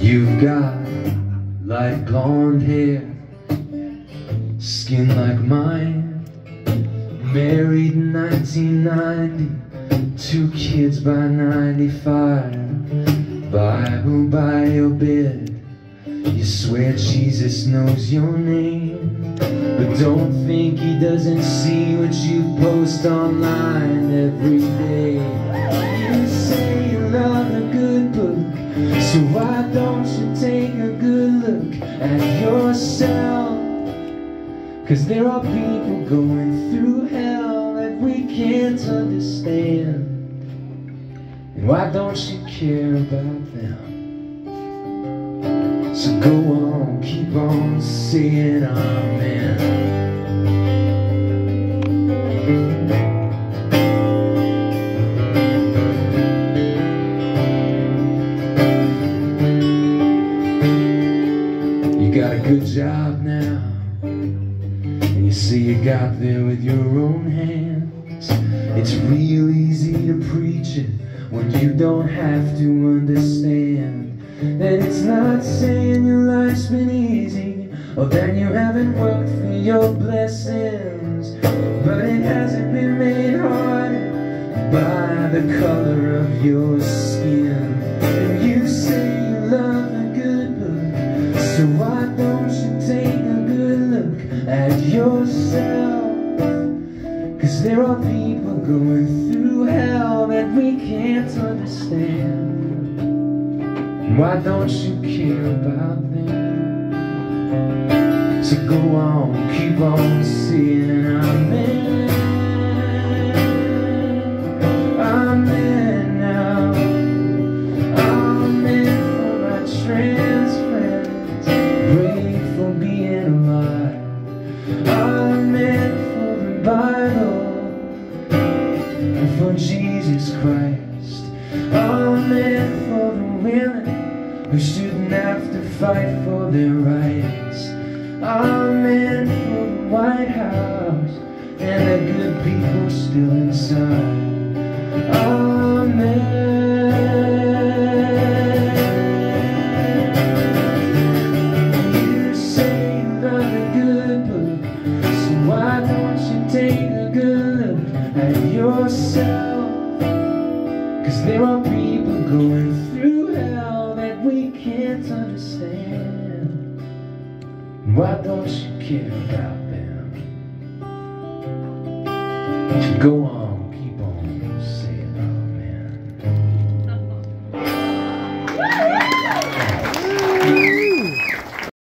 You've got light blonde hair, skin like mine. Married in 1990, two kids by 95. Bible by your bed, you swear Jesus knows your name. But don't think he doesn't see what you post online every day. Cause there are people going through hell that we can't understand. And why don't you care about them? So go on, keep on saying amen. You got a good job now, you see you got there with your own hands. It's real easy to preach it when you don't have to understand that it's not saying your life's been easy or that you haven't worked for your blessings, but it hasn't been made harder by the color of your skin. There are people going through hell that we can't understand. Why don't you care about them? So go on, keep on seeing Amen. Amen for Jesus Christ. Amen for the women who shouldn't have to fight for their rights. Amen for the White House and the good people still inside. Amen. Yourself? Cause there are people going through hell that we can't understand. Why don't you care about them? Go on.